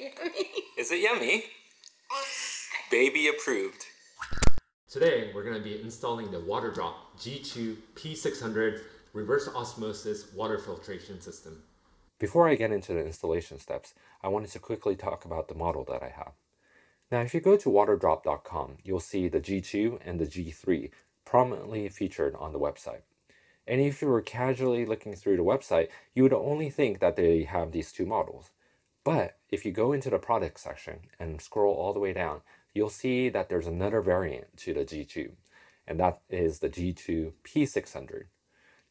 yummy? Is it yummy? Baby approved. Today we're going to be installing the WaterDrop G2 P600 reverse osmosis water filtration system. Before I get into the installation steps, I wanted to quickly talk about the model that I have. Now if you go to waterdrop.com, you'll see the G2 and the G3 prominently featured on the website. And if you were casually looking through the website, you would only think that they have these two models. But if you go into the product section and scroll all the way down, you'll see that there's another variant to the G2, and that is the G2 P600.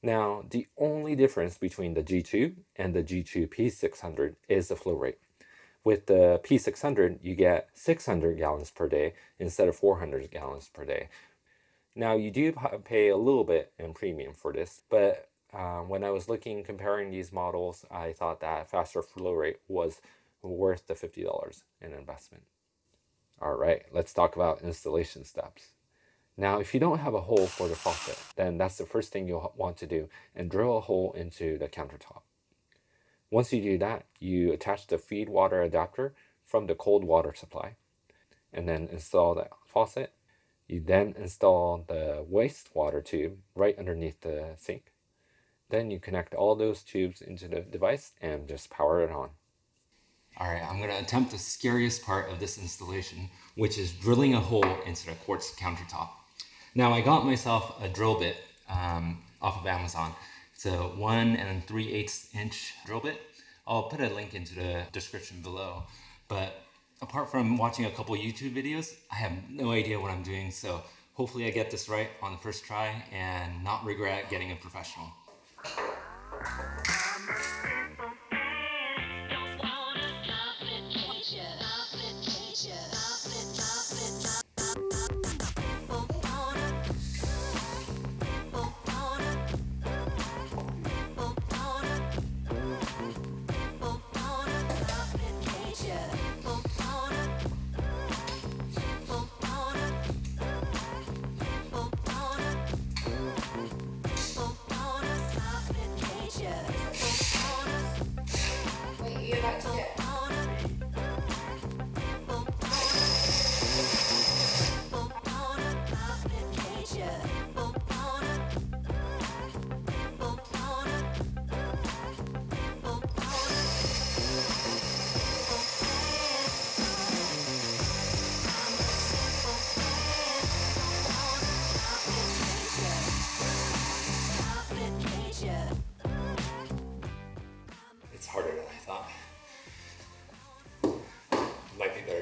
Now, the only difference between the G2 and the G2 P600 is the flow rate. With the P600, you get 600 gallons per day instead of 400 gallons per day, now you do pay a little bit in premium for this, but uh, when I was looking comparing these models, I thought that faster flow rate was worth the $50 in investment. All right, let's talk about installation steps. Now, if you don't have a hole for the faucet, then that's the first thing you'll want to do and drill a hole into the countertop. Once you do that, you attach the feed water adapter from the cold water supply and then install the faucet you then install the wastewater tube right underneath the sink. Then you connect all those tubes into the device and just power it on. All right, I'm gonna attempt the scariest part of this installation, which is drilling a hole into the quartz countertop. Now I got myself a drill bit um, off of Amazon. It's a one and three eighths inch drill bit. I'll put a link into the description below, but apart from watching a couple YouTube videos, I have no idea what I'm doing. So hopefully I get this right on the first try and not regret getting a professional. Thank you.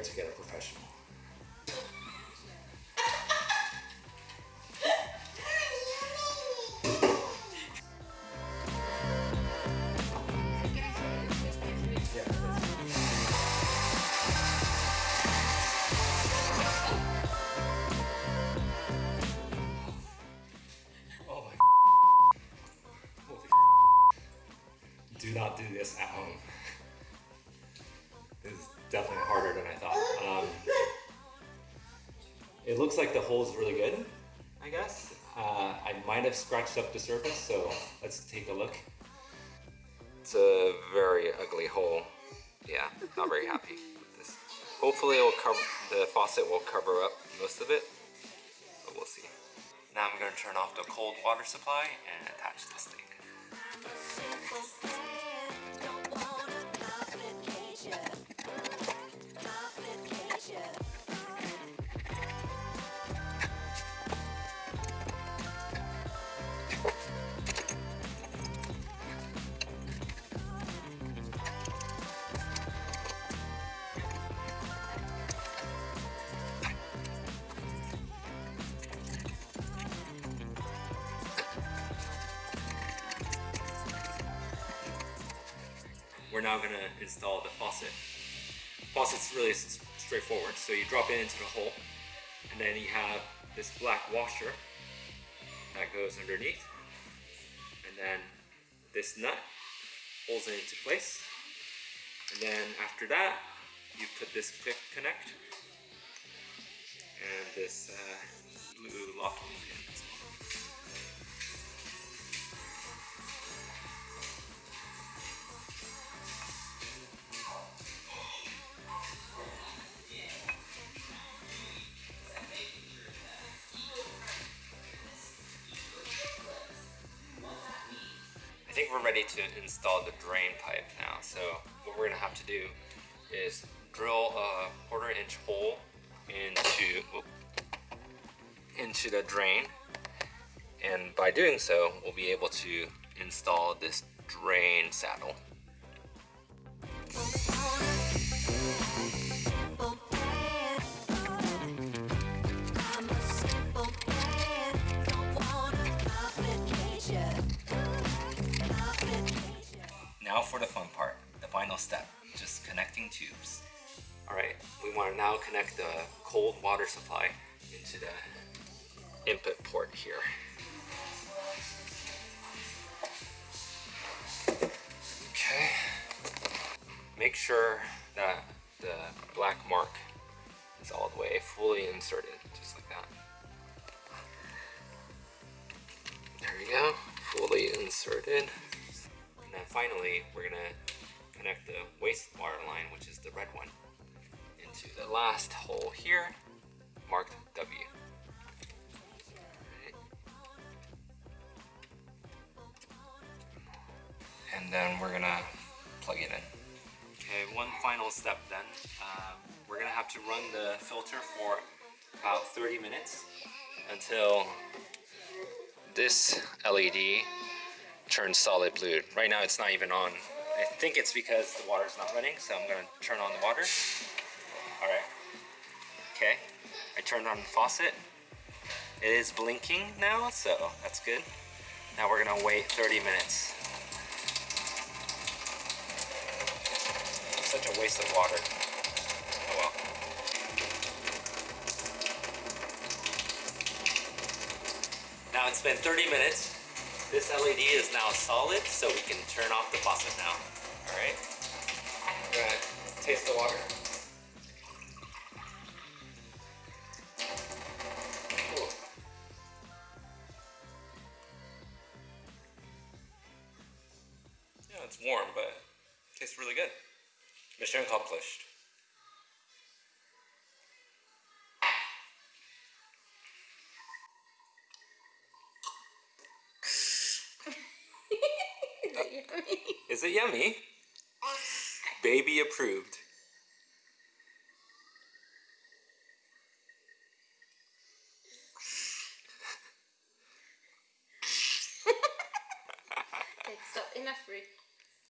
To get a professional. Oh do not do this at home. Definitely harder than I thought. Um, it looks like the hole is really good, I guess. Uh, I might have scratched up the surface, so let's take a look. It's a very ugly hole. Yeah, not very happy with this. Hopefully cover, the faucet will cover up most of it, but we'll see. Now I'm going to turn off the cold water supply and attach this thing. We're now going to install the faucet. Faucet's really straightforward. So you drop it into the hole, and then you have this black washer that goes underneath, and then this nut holds it into place. And then after that, you put this quick connect and this uh, blue locking pin. Ready to install the drain pipe now. So what we're gonna have to do is drill a quarter inch hole into into the drain and by doing so we'll be able to install this drain saddle. Now for the fun part, the final step, just connecting tubes. Alright, we want to now connect the cold water supply into the input port here. Okay, make sure that the black mark is all the way fully inserted, just like that. There we go, fully inserted. And then finally, we're gonna connect the wastewater line, which is the red one, into the last hole here, marked W. And then we're gonna plug it in. Okay, one final step then. Uh, we're gonna have to run the filter for about 30 minutes until this LED turns solid blue. Right now it's not even on. I think it's because the water's not running, so I'm gonna turn on the water. All right. Okay, I turned on the faucet. It is blinking now, so that's good. Now we're gonna wait 30 minutes. It's Such a waste of water. Oh well. Now it's been 30 minutes. This LED is now solid, so we can turn off the faucet now. All right. Taste the water. Yeah, it's warm, but tastes really good. Mission accomplished. Is it yummy? Uh, Baby approved.